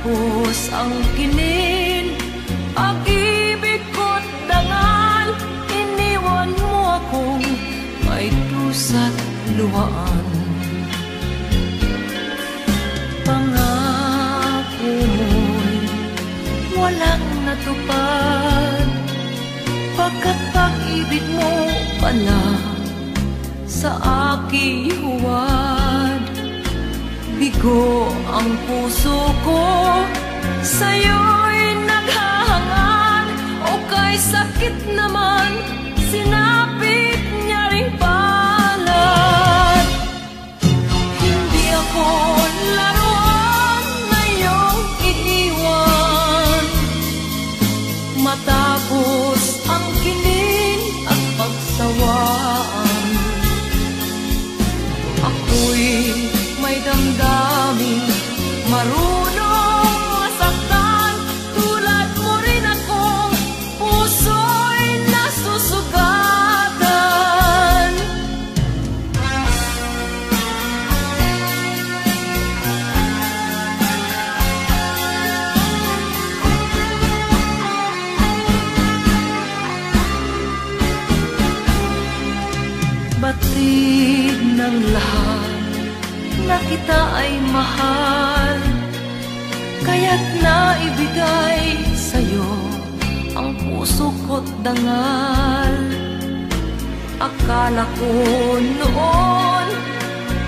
Matapos ang kinin Pag-ibig ko't dangal Iniwan mo akong may tusa't luhaan. Pangako mo'y walang natupad Pagkat pag-ibig mo pala sa aking Bigo ang puso ko sa'yo'y naghahangad O kay sakit naman sinapit niya ring palad. Hindi ako laruan na iyong iiwan Matapos ang kinin at pagsawaan Ako'y may damdamin ko't dangal. Akala ko noon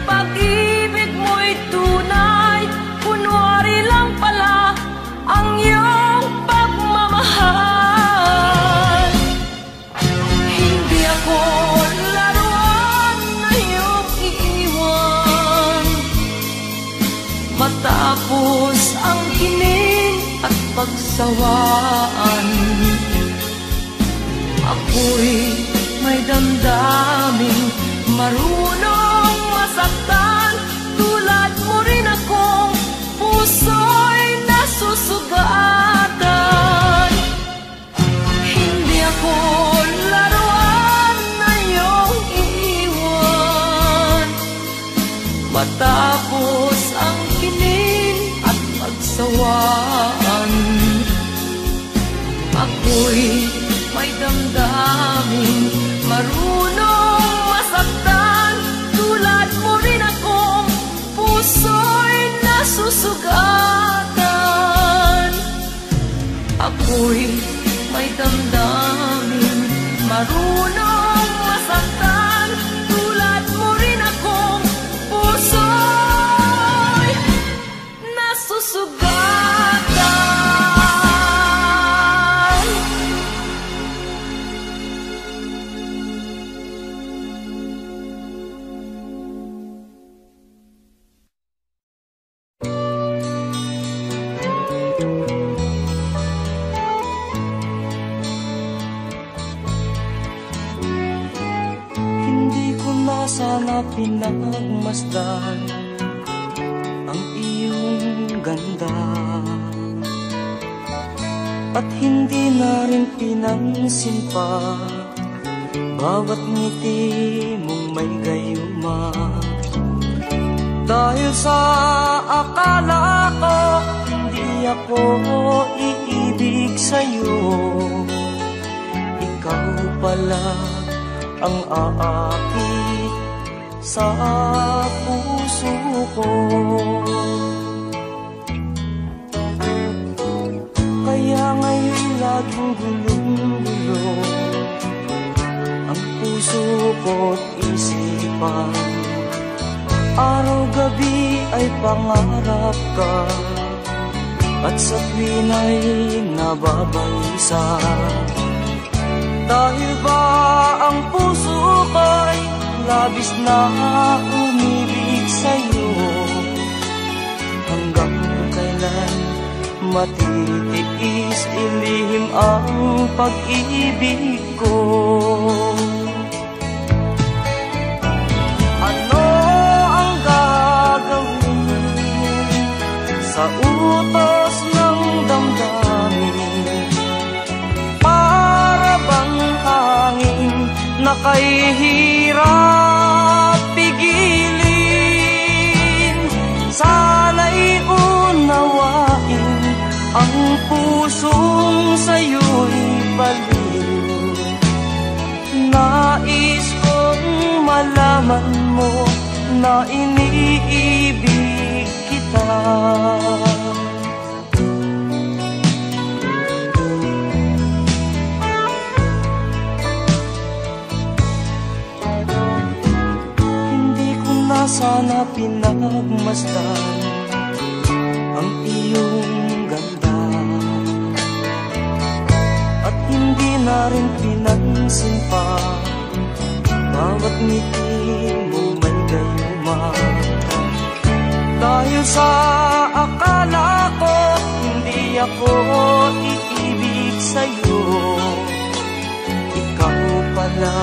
pag-ibig mo'y tunay Kunwari lang pala ang iyong pagmamahal. Hindi ako laruan na iyong iiwan. Matapos ang kinin at pagsawaan Ako'y may damdamin. Marunong masaktan Tulad mo rin akong Puso'y nasusugatan. Hindi ako laruan na iyong iiwan Matapos ang kinin at pagsawaan Ako'y damdamin. Marunong masaktan Tulad mo rin akong Puso'y nasusugatan. Ako'y may damdamin. Marunong pinagmasdan Ang iyong ganda. At hindi na rin pinansin pa Bawat ngiti mong may gayuma. Dahil sa akala ko Hindi ako iibig sa'yo. Ikaw pala ang aakit sa puso ko. Kaya ngayon laging gulong-gulo Ang puso ko't isipan. Araw-gabi ay pangarap ka At sa tuwin ay nababalisa dahil ba ang puso ko'y labis na umibig sa'yo Hanggang kailan matitiis ilihim ang pag-ibig ko Ano ang gagawin sa utos ng damdamin? Na kay hirap pigilin. Sana'y unawain ang pusong sa'yo'y baliw. Nais kong malaman mo na iniibig kita sana pinagmasdan ang iyong ganda. At hindi na rin pinansin pa Bawat ngiti mo may gayuma Dahil sa akala ko hindi ako iibig sa'yo. Ikaw pala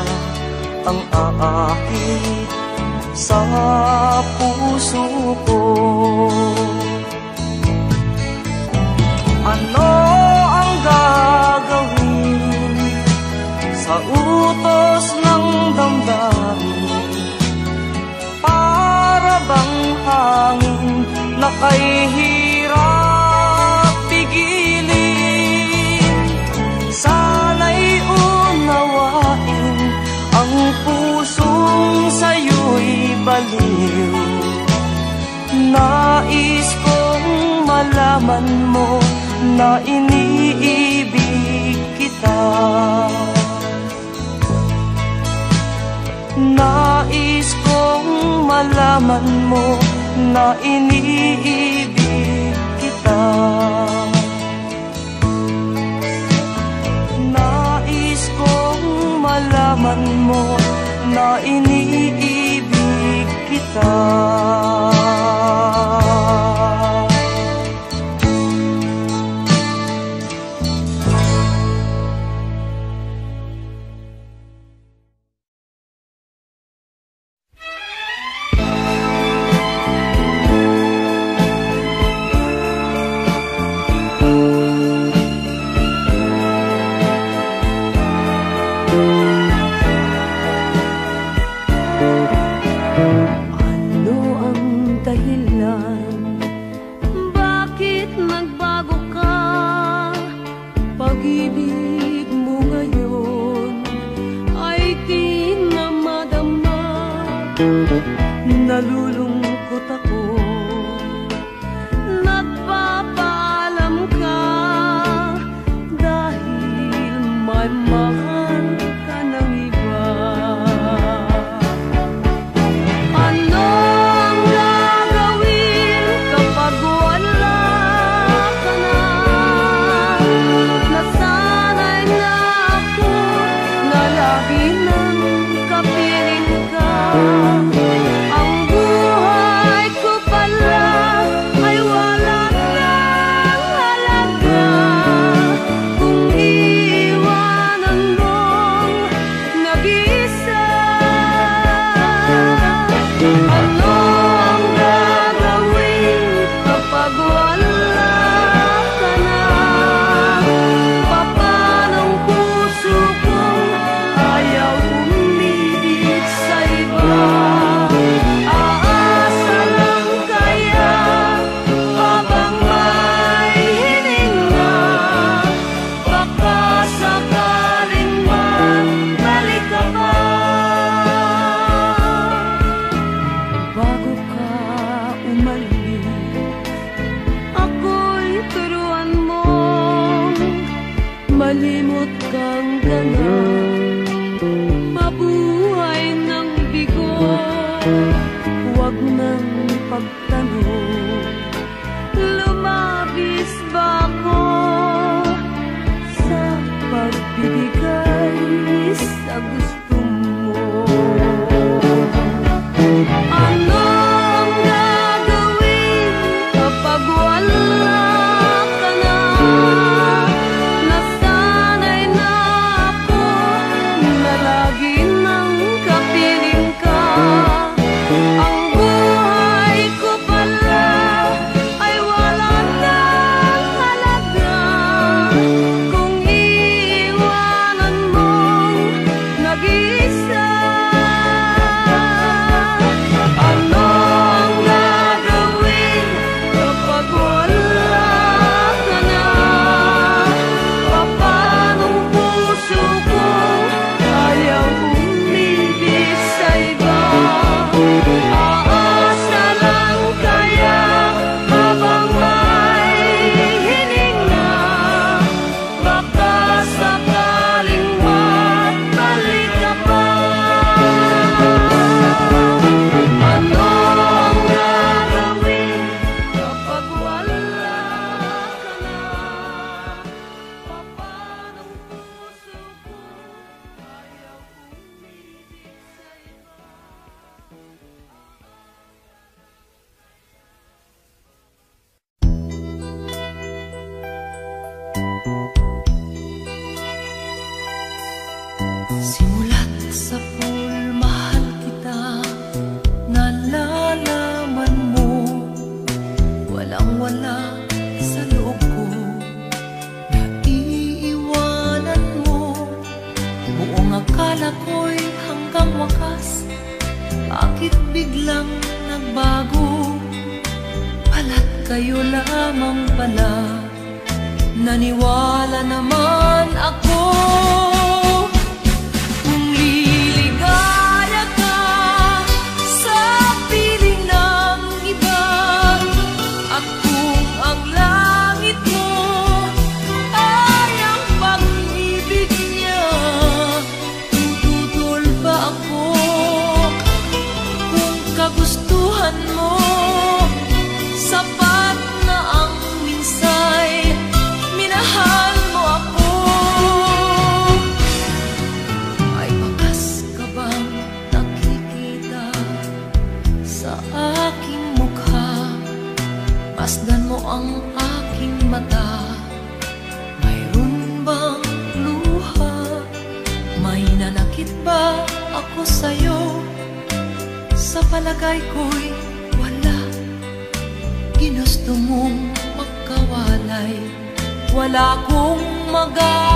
ang aakit sa puso ko. Ano ang gagawin sa utos ng damdamin? Para bang hangin na kay baliw. Nais kong malaman mo na iniibig kita. Nais kong malaman mo na iniibig kita. Nais kong malaman mo na iniibig kita sapat na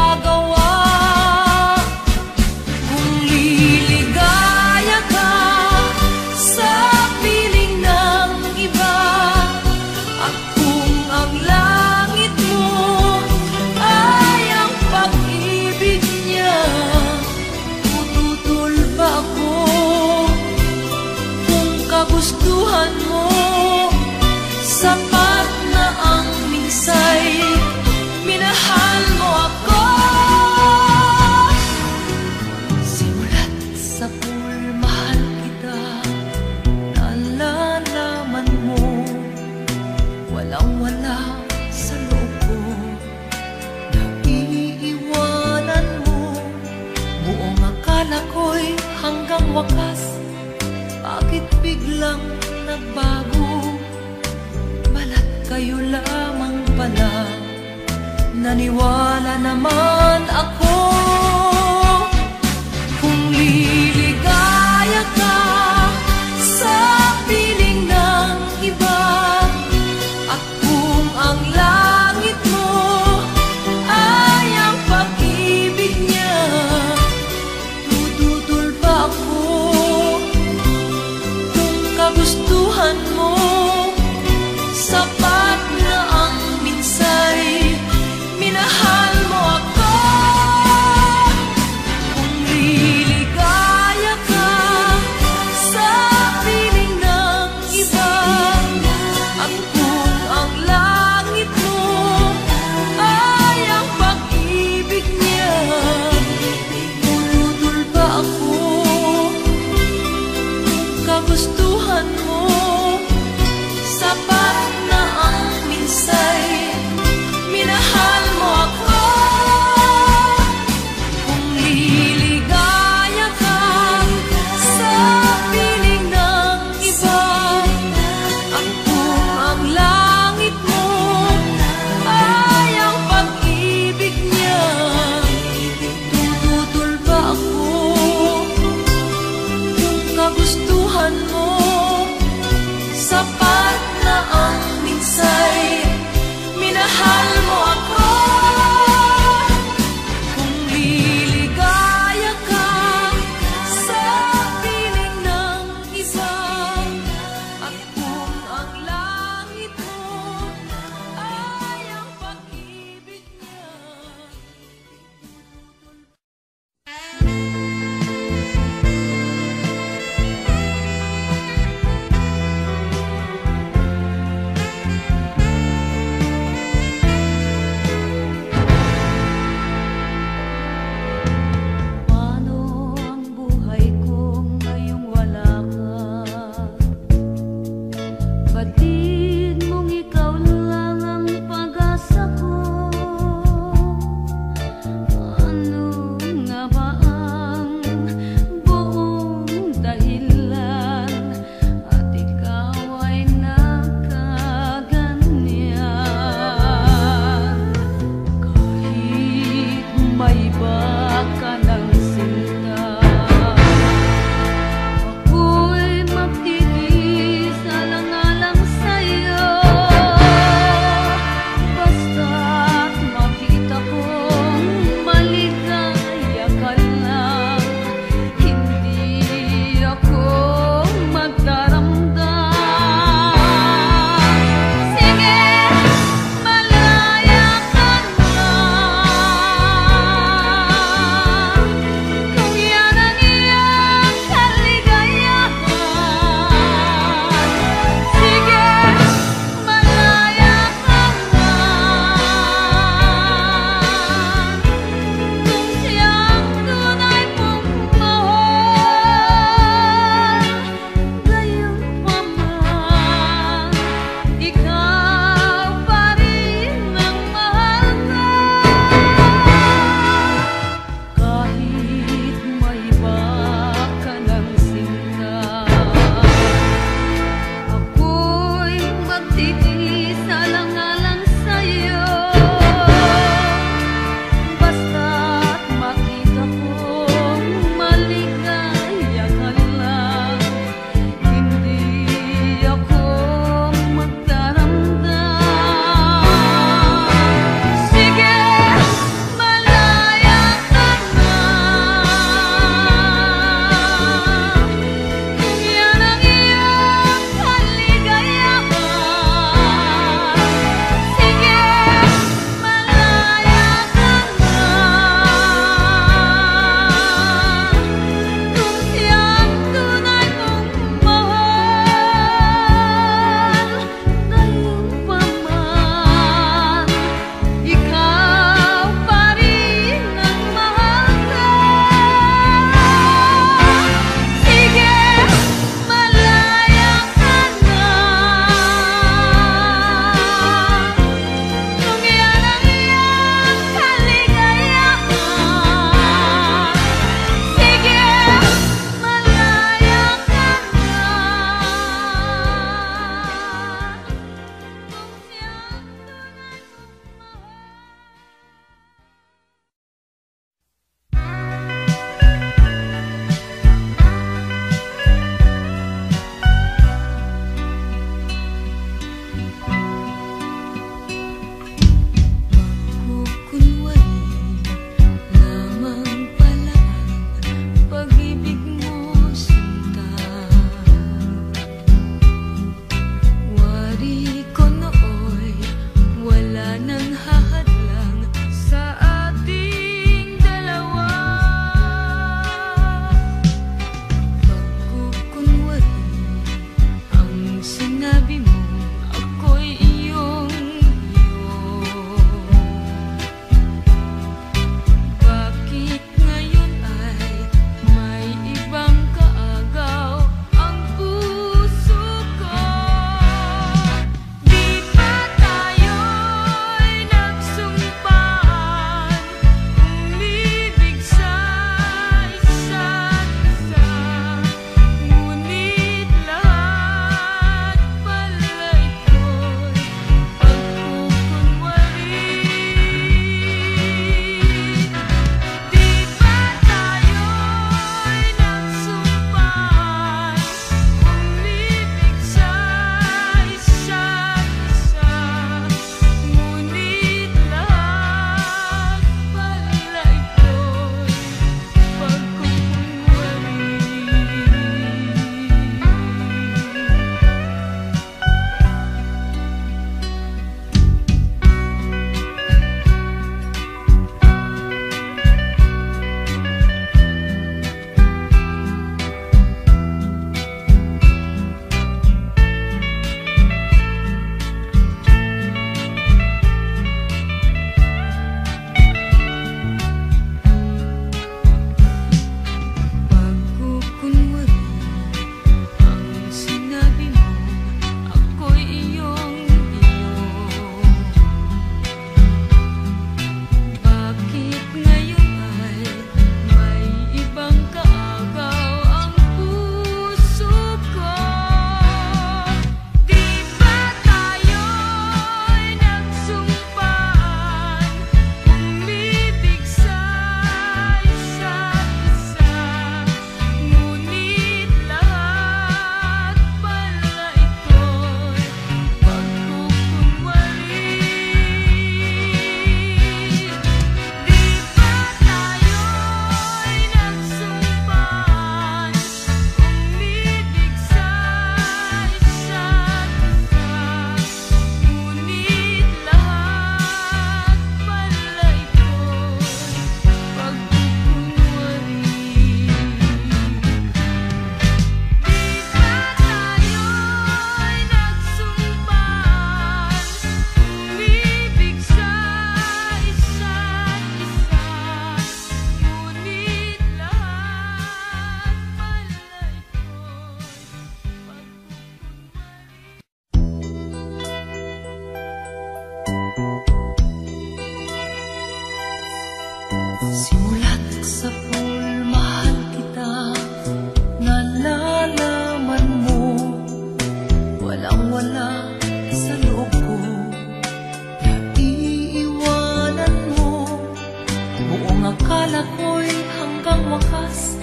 akala ko'y hanggang wakas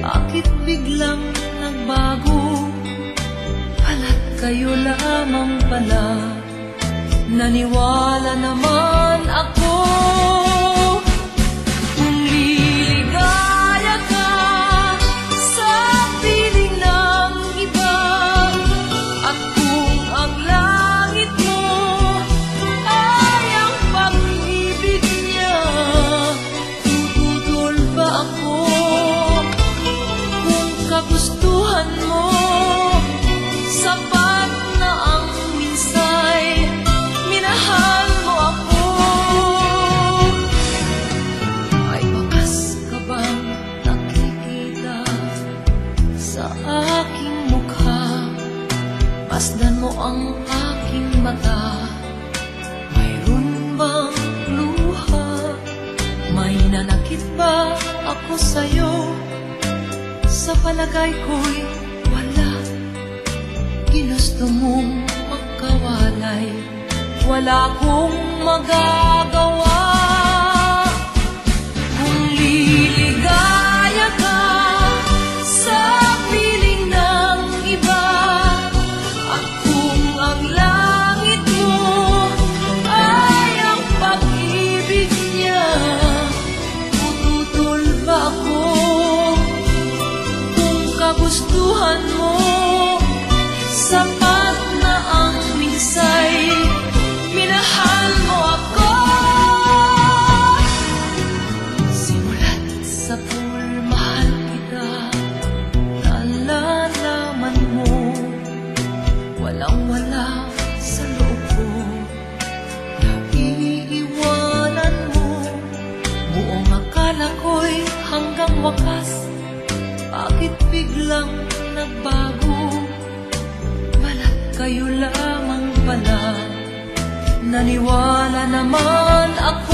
Bakit biglang nagbago? Halat kayo lamang pala Naniwala naman ako palagay ko'y wala. Ginusto mong magkawalay. Wala kong magagawa. Buong akala ko'y hanggang wakas Bakit biglang nagbago? Balat kayo lamang pala Naniwala naman ako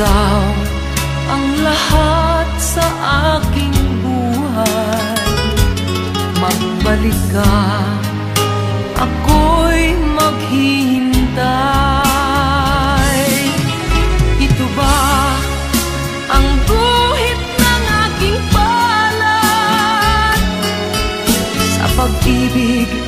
ikaw ang lahat sa aking buhay Magbalik ka, ako'y maghihintay Ito ba ang guhit ng aking palad? Sa pag-ibig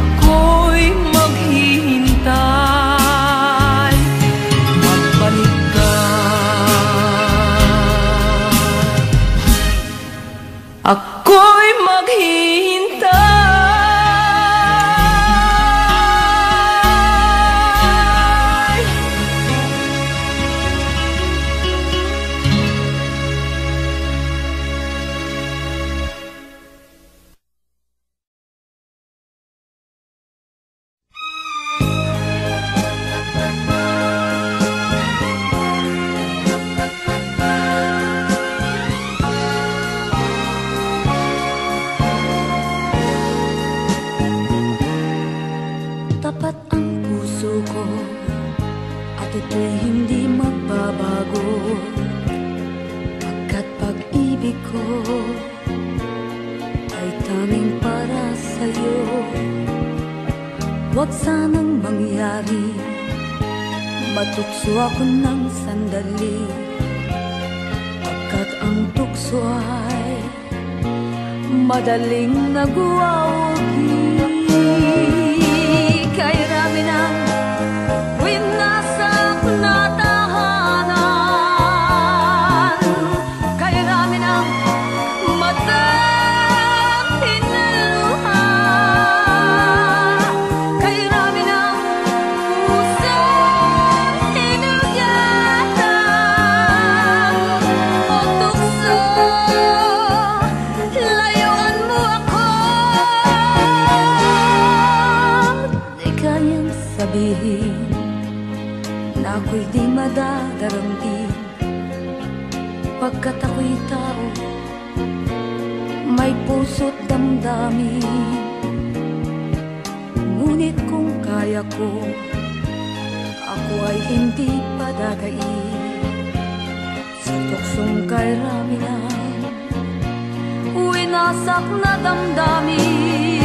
Acorda. Pagkat ako'y tao May puso't damdamin. Ngunit kung kaya ko Ako ay hindi padagai Sa tuksong kairaminan Uwi nasak na damdamin.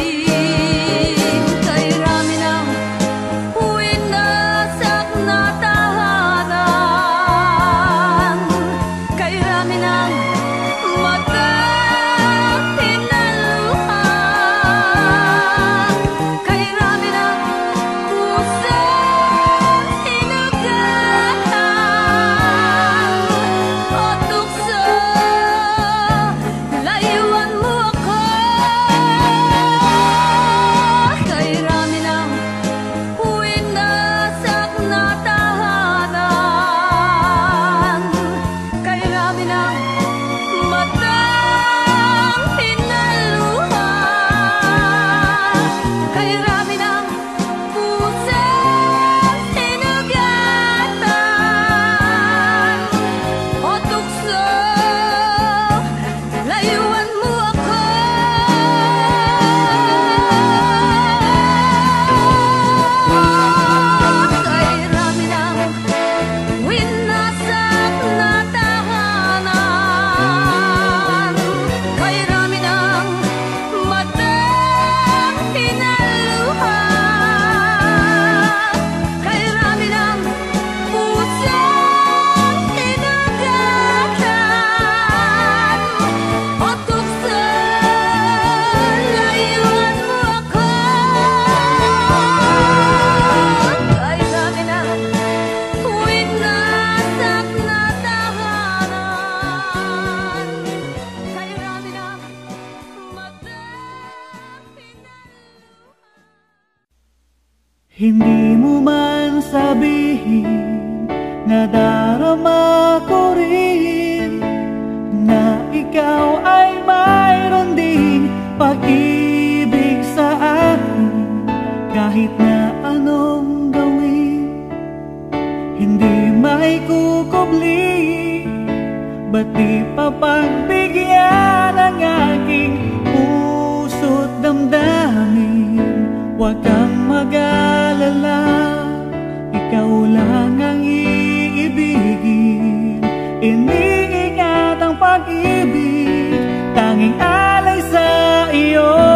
Hindi mo man sabihin Nadarama ko rin Na ikaw ay mayroon din Pag-ibig sa akin Kahit na anong gawin. Hindi maikukubli Ba't di pa pagbigyan Ang aking puso't damdamin? Huwag kang mag-alala Ikaw lang ang iibigin. Iniingat ang pag-ibig Tanging alay sa iyo.